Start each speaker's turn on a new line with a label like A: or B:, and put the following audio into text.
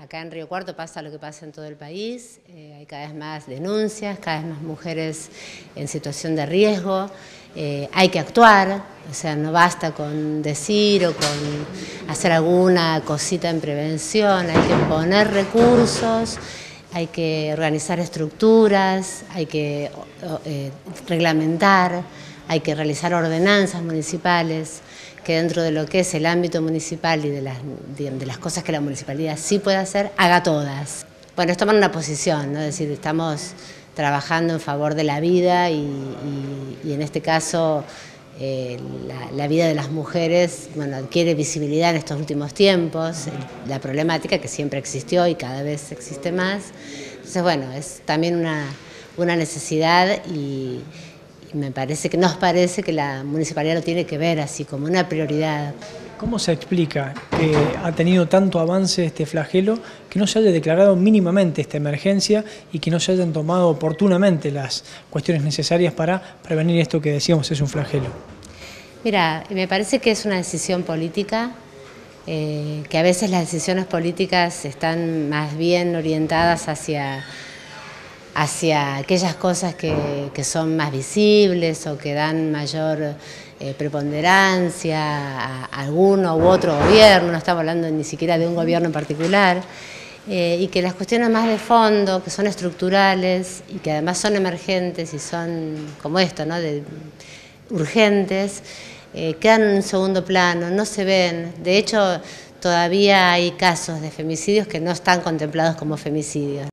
A: acá en Río Cuarto pasa lo que pasa en todo el país, eh, hay cada vez más denuncias, cada vez más mujeres en situación de riesgo, eh, hay que actuar, o sea, no basta con decir o con hacer alguna cosita en prevención, hay que poner recursos, hay que organizar estructuras, hay que eh, reglamentar, hay que realizar ordenanzas municipales que dentro de lo que es el ámbito municipal y de las, de, las cosas que la municipalidad sí puede hacer, haga todas. Bueno, es tomar una posición, ¿no? es decir, estamos trabajando en favor de la vida y, en este caso eh, la, vida de las mujeres bueno, adquiere visibilidad en estos últimos tiempos, la problemática que siempre existió y cada vez existe más. Entonces, bueno, es también una, una necesidad y, me parece que nos parece que la municipalidad lo tiene que ver así como una prioridad.
B: ¿Cómo se explica que ha tenido tanto avance este flagelo que no se haya declarado mínimamente esta emergencia y que no se hayan tomado oportunamente las cuestiones necesarias para prevenir esto que decíamos es un flagelo?
A: Mira, me parece que es una decisión política, eh, que a veces las decisiones políticas están más bien orientadas hacia hacia aquellas cosas que, son más visibles o que dan mayor eh, preponderancia a alguno u otro gobierno, no estamos hablando ni siquiera de un gobierno en particular, eh, y que las cuestiones más de fondo, que son estructurales y que además son emergentes y son como esto, ¿no? urgentes, eh, quedan en un segundo plano, no se ven. De hecho, todavía hay casos de femicidios que no están contemplados como femicidios.